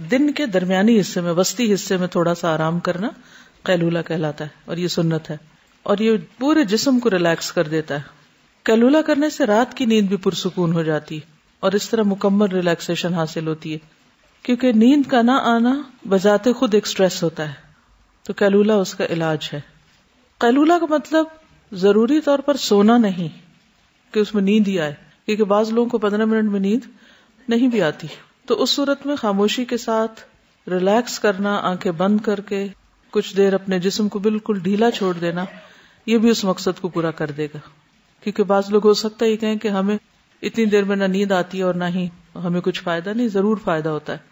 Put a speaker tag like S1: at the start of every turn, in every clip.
S1: दिन के दरमियानी हिस्से में, वस्ती हिस्से में थोड़ा सा आराम करना कैलूला कहलाता है और ये सुन्नत है। और ये पूरे जिस्म को रिलैक्स कर देता है। कैलूला करने से रात की नींद भी पुरसकून हो जाती है और इस तरह मुकम्मल रिलैक्सेशन हासिल होती है। क्योंकि नींद का ना आना बजाते खुद एक स्ट्रेस होता है। तो कैलूला उसका इलाज है। कैलूला का मतलब ज़रूरी तौर पर सोना नहीं, कि उसमें नींद ही आए, क्योंकि बाज लोगों को पंद्रह मिनट में नींद नहीं भी आती। तो उस सूरत में खामोशी के साथ रिलैक्स करना, आँखें बंद करके कुछ देर अपने जिस्म को बिल्कुल ढीला छोड़ देना, ये भी उस मकसद को पूरा कर देगा। क्योंकि बाज लोग हो सकता है कहें कि हमें इतनी देर में ना नींद आती है और ना ही हमें कुछ फ़ायदा, नहीं, ज़रूर फ़ायदा होता है।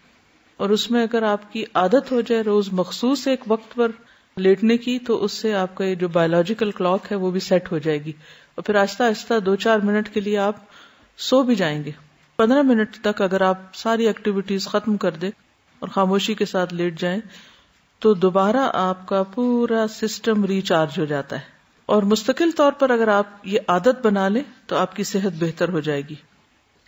S1: और उसमें अगर आपकी आदत हो जाए रोज मखसूस एक वक्त पर लेटने की तो उससे आपका ये जो बायोलॉजिकल क्लॉक है वो भी सेट हो जाएगी। और फिर आहिस्ता आहिस्ता दो चार मिनट के लिए आप सो भी जाएँगे। पंद्रह मिनट तक अगर आप सारी एक्टिविटीज़ खत्म कर दे और खामोशी के साथ लेट जाएँ तो दोबारा आपका पूरा सिस्टम रिचार्ज हो जाता है। और मुस्तकिल तौर पर अगर आप ये आदत बना लें तो आपकी सेहत बेहतर हो जाएगी।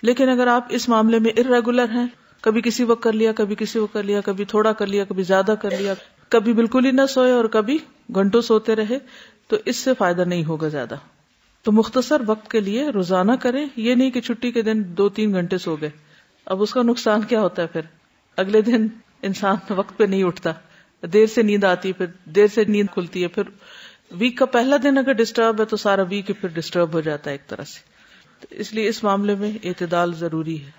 S1: लेकिन अगर आप इस मामले में इरेगुलर हैं, कभी किसी वक्त कर लिया, कभी किसी वक्त कर लिया, कभी थोड़ा कर लिया, कभी ज़्यादा कर लिया, कभी बिल्कुल ही ना सोए और कभी घंटों सोते रहे तो इससे फ़ायदा नहीं होगा ज़्यादा। तो मुख्तसर वक्त के लिए रोज़ाना करें। ये नहीं कि छुट्टी के दिन दो तीन घंटे सो गए। अब उसका नुकसान क्या होता है फिर? अगले दिन इंसान वक्त पे नहीं उठता। देर से नींद आती है फिर देर से नींद खुलती है। फिर वीक का पहला दिन अगर डिस्टर्ब है तो सारा वीक फिर डिस्टर्ब हो जाता है एक तरह से। तो इसलिए इस मामले में एतदाल ज़रूरी है।